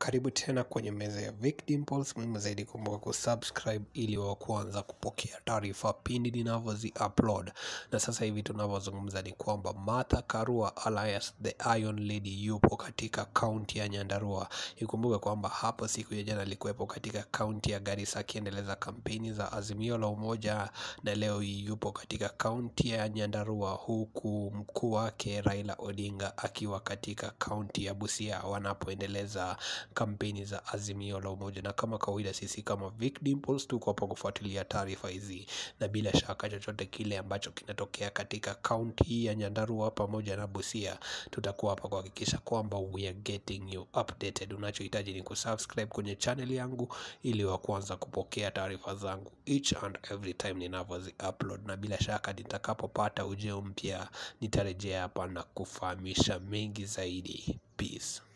Karibu tena kwenye meza ya Vic Dimples. Muhimu zaidi kumbuka kusubscribe ili wa kwanza kupokea taarifa pindi ninavyozi upload. Na sasa hivi tunavyozungumza ni kwamba Martha Karua alias the Iron Lady yupo katika kaunti ya Nyandarua. Ikumbuke kwamba hapo siku ya jana alikuwepo katika kaunti ya Garissa akiendeleza kampeni za Azimio la Umoja, na leo yupo katika kaunti ya Nyandarua, huku mkuu wake Raila Odinga akiwa katika kaunti ya Busia wanapoendeleza kampeni za Azimio la Umoja. Na kama kawaida, sisi kama Vic Dimples tuko hapa kufuatilia taarifa hizi, na bila shaka chochote kile ambacho kinatokea katika kaunti ya Nyandarua pamoja na Busia, tutakuwa hapa kuhakikisha kwamba we are getting you updated. Unachohitaji ni kusubscribe kwenye channel yangu ili wa kwanza kupokea taarifa zangu each and every time ninavyozi upload, na bila shaka nitakapopata ujeo mpya nitarejea hapa na kufahamisha mengi zaidi. Peace.